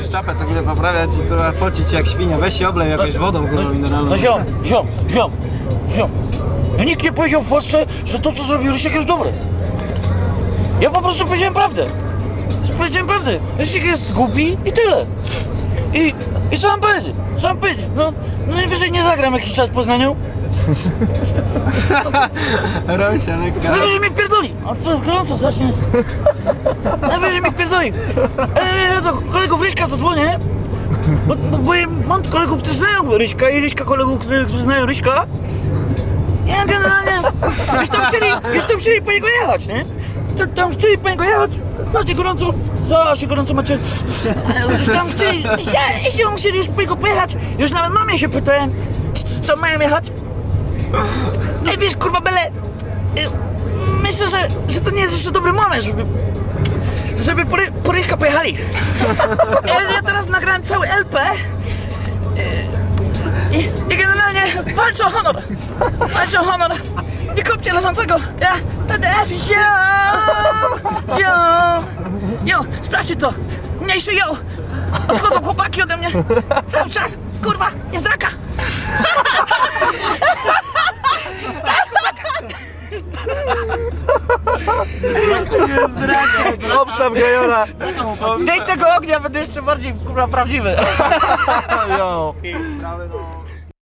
musisz czapę co chwilę poprawiać i kurwa pocić jak świnia. Weź się oblej jakąś wodą kurwa mineralną. No ziom, ziom, ziom, ziom. No nikt nie powiedział w Polsce, że to co zrobił Rysiek jest dobre. Ja po prostu powiedziałem prawdę. Powiedziałem prawdę. Rysiek jest głupi i tyle. I, i co mam powiedzieć? Co mam powiedzieć? No, no najwyżej nie zagram jakiś czas w Poznaniu. Rosia, lekka. Najwyżej mnie wpierdoli. A to jest gorąco strasznie. Najwyżej mnie wpierdoli. Eee, do kolegów Ryśka zadzwonię. Bo, bo, bo mam kolegów, którzy znają Ryśka i Ryśka kolegów, którzy, znają Ryśka. Ja generalnie już tam chcieli, już tam chcieli po niego jechać, nie? Tam, tam chcieli po niego jechać. Strasznie gorąco. Strasznie gorąco macie. Już tam chcieli, ja, się musieli już po niego pojechać. Już nawet mamie się pytałem, co mają jechać. Ej, wiesz, kurwa, Bele, y, myślę, że, że to nie jest jeszcze dobry moment, żeby, żeby po, ry- po Rychka pojechali. Ja, teraz nagrałem cały LP y, i, i generalnie walczę o honor. Walczę o honor. Nie kopcie leżącego. Ja, TDF, yo, yo, yo, sprawdźcie to. Mniejszy yo. Odchodzą chłopaki ode mnie. Cały czas, kurwa, jest draka. Obstaw Gajora. Dej tego ognia, będę jeszcze bardziej kurwa prawdziwy. Jo. Sprawy, no.